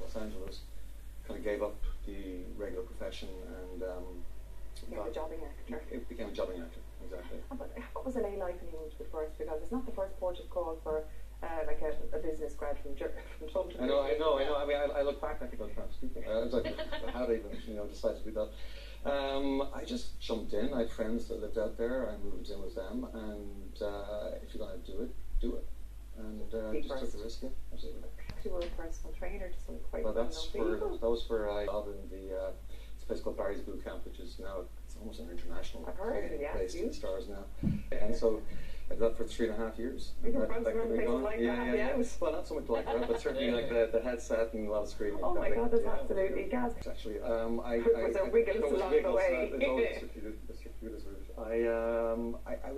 Los Angeles, kind of gave up the regular profession and um, You're a jobbing actor. it became a jobbing actor. Exactly. But what was LA like when you moved to the first? Because it's not the first port of call for uh, like a, a business grad from, Ger- from Dublin. I know, I know, I know. I mean, I, I look back, and I think I was kind of stupid. I was like, how did I even, you know, decide to do that? Um, I just jumped in. I had friends that lived out there. And I moved in with them, and uh, if you're going to do it, do it. And uh, just took the risk. Yeah, absolutely. You were a personal trainer to some that's for that was for uh, in the uh, it's a place called Barry's Boot Camp, which is now it's almost an international heard yeah, place the stars now. And so I did that for three and a half years. You were That- that around kept me places going. like yeah, that, yeah, yeah. yeah. Well, not so much like that, but certainly like the, the headset and a lot of screaming. Oh my God, that's yeah. absolutely gas. Actually, um, I, Was I, I, wiggles along the way? it's always circuitous- circuitous. I, um, I, I